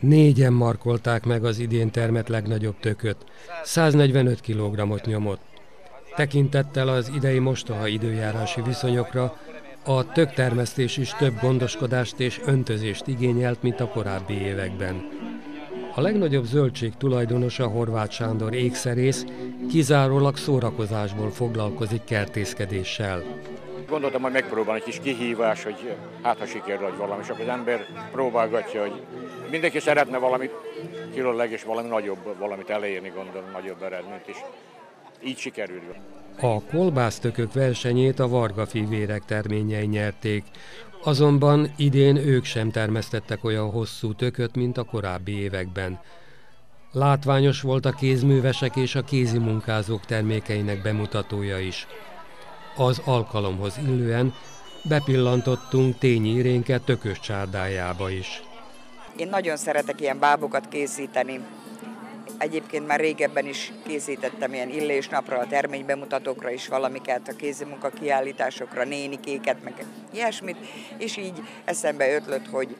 Négyen markolták meg az idén termet legnagyobb tököt. 145 kg-ot nyomott. Tekintettel az idei mostoha időjárási viszonyokra, a töktermesztés is több gondoskodást és öntözést igényelt, mint a korábbi években. A legnagyobb zöldség tulajdonosa Horváth Sándor ékszerész kizárólag szórakozásból foglalkozik kertészkedéssel. Gondoltam, hogy megpróbálni egy kis kihívás, hogy hát ha sikerül, vagy valami, és akkor az ember próbálgatja, hogy mindenki szeretne valamit különleg, és valami nagyobb, valamit elérni, gondolom, nagyobb eredményt is. Így sikerül. A kolbásztökök versenyét a Varga fivérek terményei nyerték, azonban idén ők sem termesztettek olyan hosszú tököt, mint a korábbi években. Látványos volt a kézművesek és a kézi munkázók termékeinek bemutatója is. Az alkalomhoz illően bepillantottunk Tényi Irénke tökös csárdájába is. Én nagyon szeretek ilyen bábokat készíteni. Egyébként már régebben is készítettem ilyen illésnapra, a terménybemutatókra is valamiket, a kézimunka kiállításokra, nénikéket, meg ilyesmit, és így eszembe ötlött, hogy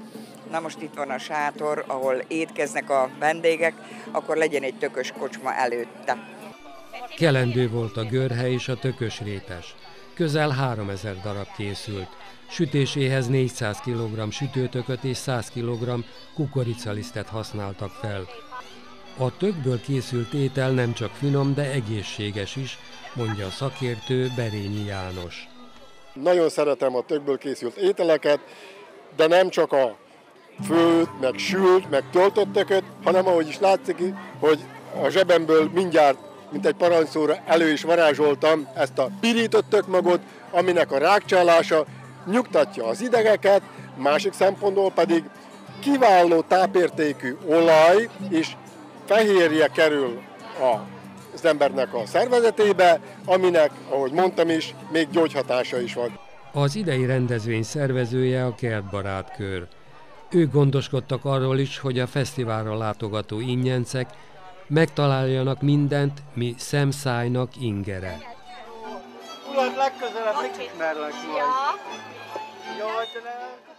na most itt van a sátor, ahol étkeznek a vendégek, akkor legyen egy tökös kocsma előtte. Kelendő volt a görhely és a tökös rétes. Közel 3000 darab készült. Sütéséhez 400 kg sütőtököt és 100 kg kukoricalisztet használtak fel. A tökből készült étel nem csak finom, de egészséges is, mondja a szakértő Berényi János. Nagyon szeretem a tökből készült ételeket, de nem csak a főt, meg sült, meg töltött tököt, hanem ahogy is látszik, hogy a zsebemből mindjárt, mint egy parancsszóra elő is varázsoltam ezt a pirított tökmagot, aminek a rákcsálása nyugtatja az idegeket, másik szempontból pedig kiváló tápértékű olaj és fehérje kerül a az embernek a szervezetébe, aminek, ahogy mondtam is, még gyógyhatása is van. Az idei rendezvény szervezője a Kertbarát Kör. Ők gondoskodtak arról is, hogy a fesztiválra látogató ingyencek megtaláljanak mindent, mi szemszájnak ingere. Ulan legközelebb mit ismerlek majd. Ja. Jaj, nem.